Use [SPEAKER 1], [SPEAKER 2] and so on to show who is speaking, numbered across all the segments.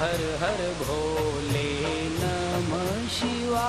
[SPEAKER 1] हर हर भोले नमः शिवा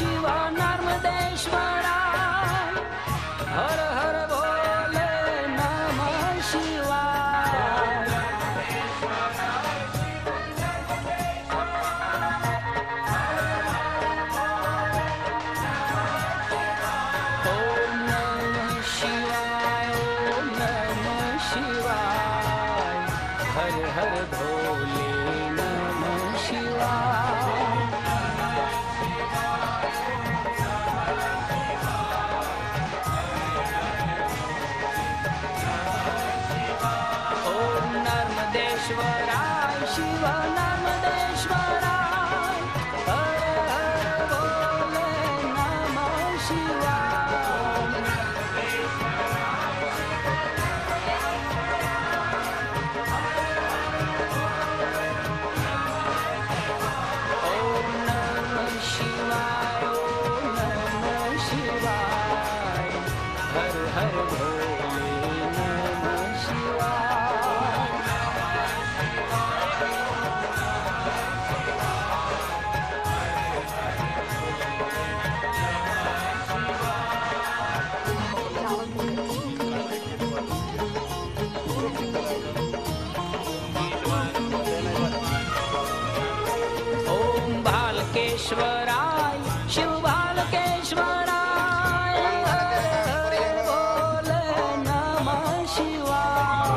[SPEAKER 1] शिवा नर्मदेश रा
[SPEAKER 2] बालकेश्वराय शिव बालकेश्वराय। बोल नमः शिवाय।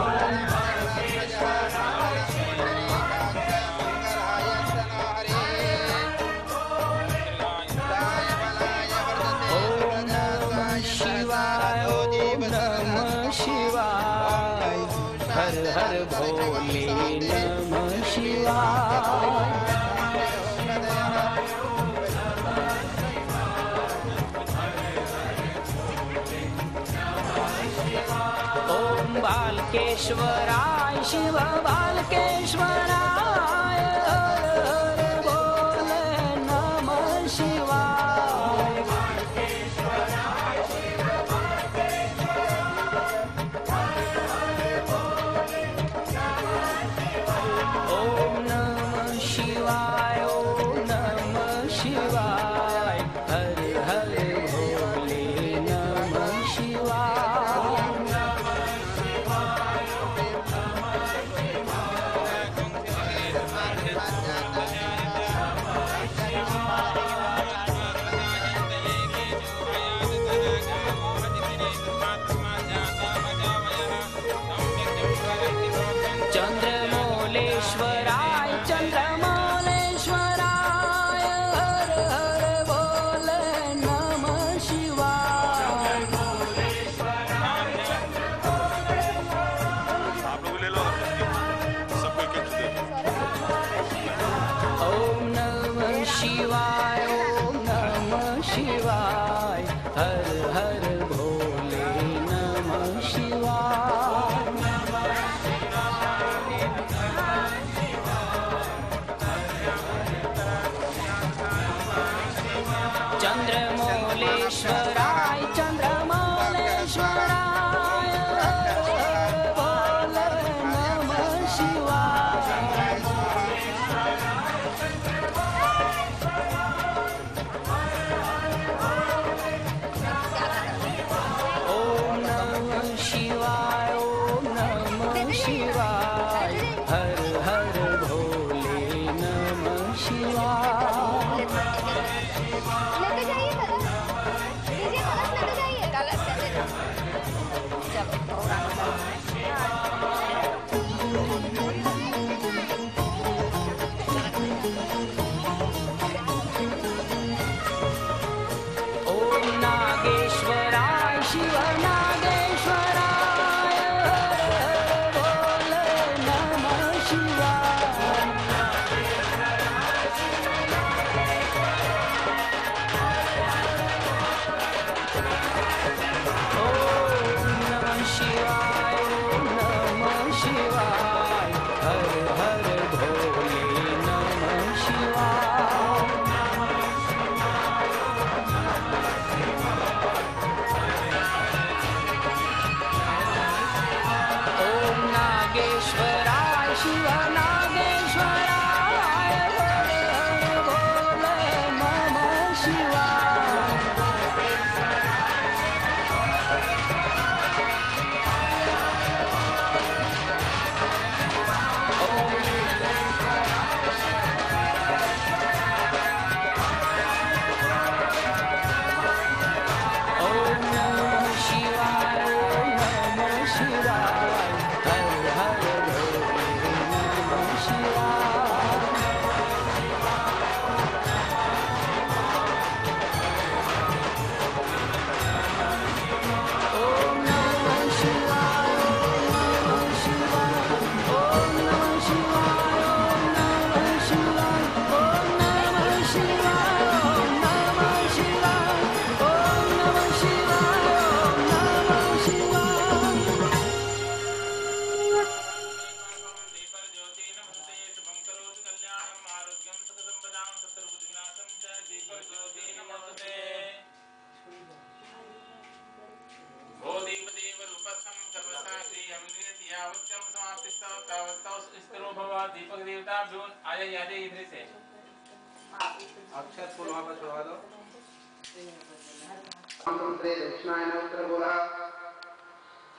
[SPEAKER 2] ओम नमः हर हर भोले श्वराय शिव
[SPEAKER 1] बालकेश्वर 希望。
[SPEAKER 3] अक्षर फूल वहाँ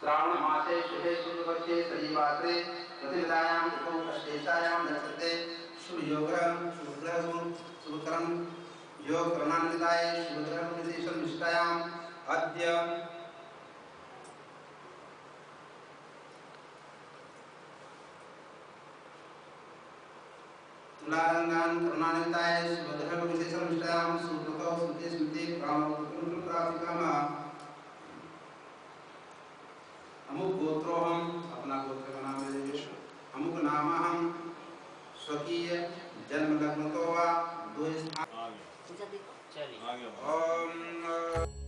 [SPEAKER 4] श्रावण मासे शुभे शुभपक्षे सजीवात्रे प्रतिपदायां उपौ अष्टेतायां दर्शते शुभयोगरं शुभग्रहं शुभकरं योगकरणान्विताय
[SPEAKER 2] शुभग्रहं निदेशं निष्ठायाम् अद्य तुलारंगान करुणानंदाय सुभद्रम विशेषमिष्टायाम सुकृतौ स्मृति स्मृति कामकृतुलप्राप्तिकामा अमुक गोत्रो हम अपना गोत्र का नाम ले लीजिए अमुक नाम हम स्वकीय जन्म लग्न तो हुआ दो स्थान ओम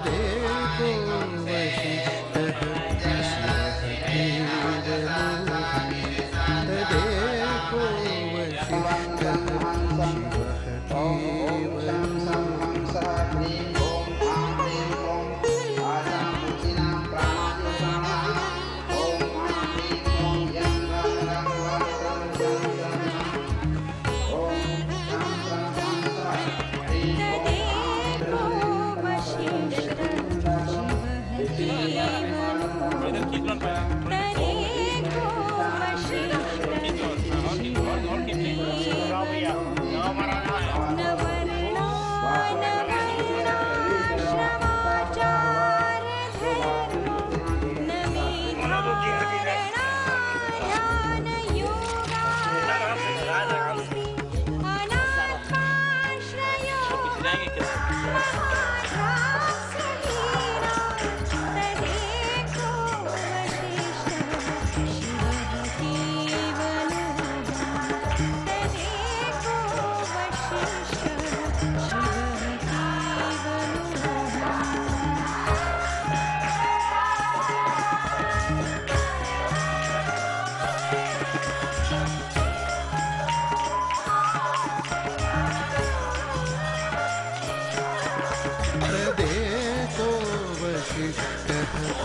[SPEAKER 5] de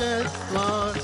[SPEAKER 5] Marcus Lord.